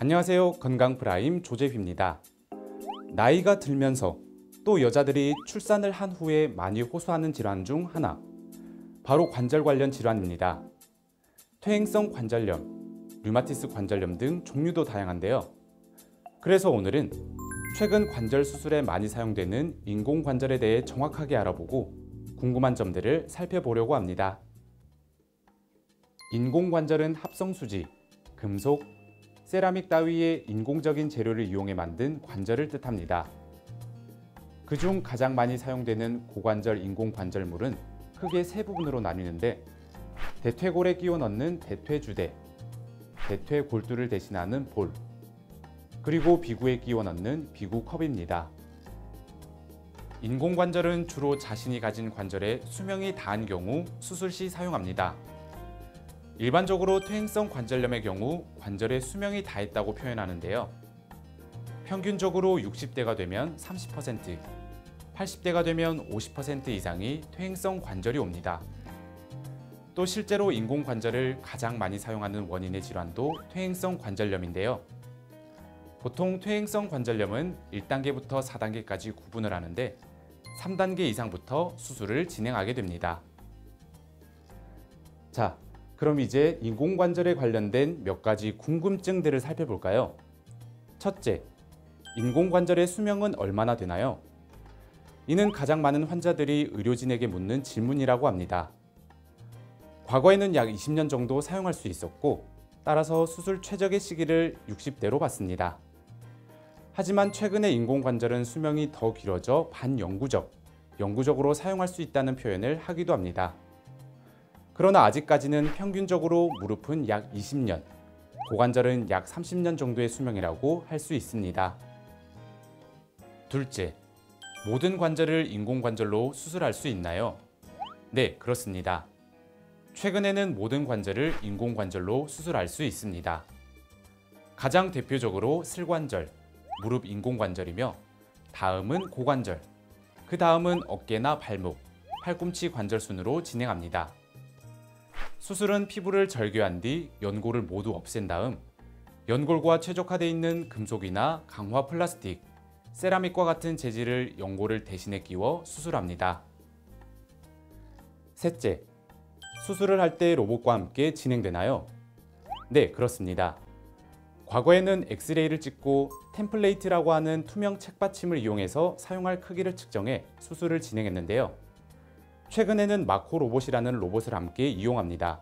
안녕하세요. 건강 프라임 조재휘입니다. 나이가 들면서 또 여자들이 출산을 한 후에 많이 호소하는 질환 중 하나. 바로 관절 관련 질환입니다. 퇴행성 관절염, 류마티스 관절염 등 종류도 다양한데요. 그래서 오늘은 최근 관절 수술에 많이 사용되는 인공 관절에 대해 정확하게 알아보고 궁금한 점들을 살펴보려고 합니다. 인공 관절은 합성수지, 금속, 세라믹 따위의 인공적인 재료를 이용해 만든 관절을 뜻합니다. 그중 가장 많이 사용되는 고관절 인공관절물은 크게 세 부분으로 나뉘는데 대퇴골에 끼워 넣는 대퇴주대, 대퇴골두를 대신하는 볼, 그리고 비구에 끼워 넣는 비구컵입니다. 인공관절은 주로 자신이 가진 관절에 수명이 다한 경우 수술 시 사용합니다. 일반적으로 퇴행성 관절염의 경우 관절의 수명이 다했다고 표현하는데요. 평균적으로 60대가 되면 30%, 80대가 되면 50% 이상이 퇴행성 관절이 옵니다. 또 실제로 인공 관절을 가장 많이 사용하는 원인의 질환도 퇴행성 관절염인데요. 보통 퇴행성 관절염은 1단계부터 4단계까지 구분을 하는데 3단계 이상부터 수술을 진행하게 됩니다. 자, 그럼 이제 인공관절에 관련된 몇 가지 궁금증들을 살펴볼까요? 첫째, 인공관절의 수명은 얼마나 되나요? 이는 가장 많은 환자들이 의료진에게 묻는 질문이라고 합니다. 과거에는 약 20년 정도 사용할 수 있었고, 따라서 수술 최적의 시기를 60대로 봤습니다. 하지만 최근에 인공관절은 수명이 더 길어져 반영구적, 영구적으로 사용할 수 있다는 표현을 하기도 합니다. 그러나 아직까지는 평균적으로 무릎은 약 20년, 고관절은 약 30년 정도의 수명이라고 할 수 있습니다. 둘째, 모든 관절을 인공관절로 수술할 수 있나요? 네, 그렇습니다. 최근에는 모든 관절을 인공관절로 수술할 수 있습니다. 가장 대표적으로 슬관절, 무릎 인공관절이며 다음은 고관절, 그 다음은 어깨나 발목, 팔꿈치 관절 순으로 진행합니다. 수술은 피부를 절개한 뒤 연골을 모두 없앤 다음 연골과 최적화되어 있는 금속이나 강화 플라스틱, 세라믹과 같은 재질을 연골을 대신에 끼워 수술합니다. 셋째, 수술을 할 때 로봇과 함께 진행되나요? 네, 그렇습니다. 과거에는 엑스레이를 찍고 템플레이트라고 하는 투명 책받침을 이용해서 사용할 크기를 측정해 수술을 진행했는데요. 최근에는 마코 로봇이라는 로봇을 함께 이용합니다.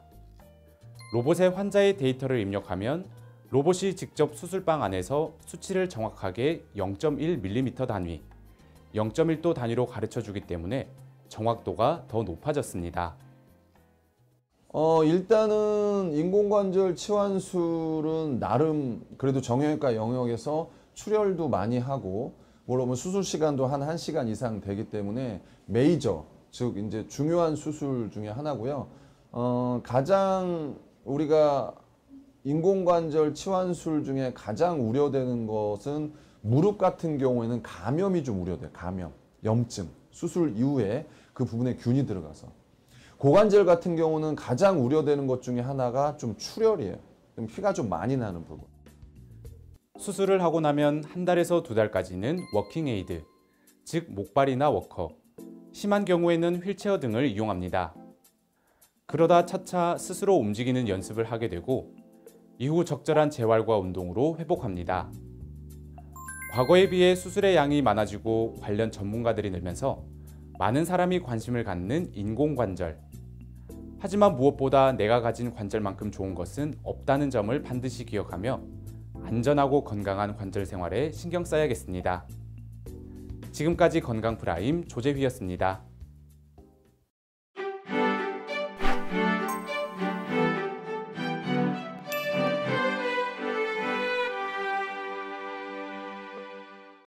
로봇에 환자의 데이터를 입력하면 로봇이 직접 수술방 안에서 수치를 정확하게 0.1mm 단위, 0.1도 단위로 가르쳐 주기 때문에 정확도가 더 높아졌습니다. 어, 일단은 인공관절 치환술은 나름 그래도 정형외과 영역에서 출혈도 많이 하고 물론 수술 시간도 한 1시간 이상 되기 때문에 메이저 즉 이제 중요한 수술 중에 하나고요. 어, 가장 우리가 인공관절 치환술 중에 가장 우려되는 것은 무릎 같은 경우에는 감염이 좀 우려돼요. 감염, 염증, 수술 이후에 그 부분에 균이 들어가서. 고관절 같은 경우는 가장 우려되는 것 중에 하나가 좀 출혈이에요. 좀 피가 좀 많이 나는 부분. 수술을 하고 나면 한 달에서 두 달까지는 walking aid, 즉 목발이나 워커, 심한 경우에는 휠체어 등을 이용합니다. 그러다 차차 스스로 움직이는 연습을 하게 되고 이후 적절한 재활과 운동으로 회복합니다. 과거에 비해 수술의 양이 많아지고 관련 전문가들이 늘면서 많은 사람이 관심을 갖는 인공관절. 하지만 무엇보다 내가 가진 관절만큼 좋은 것은 없다는 점을 반드시 기억하며 안전하고 건강한 관절 생활에 신경 써야겠습니다. 지금까지 건강 프라임 조재휘였습니다.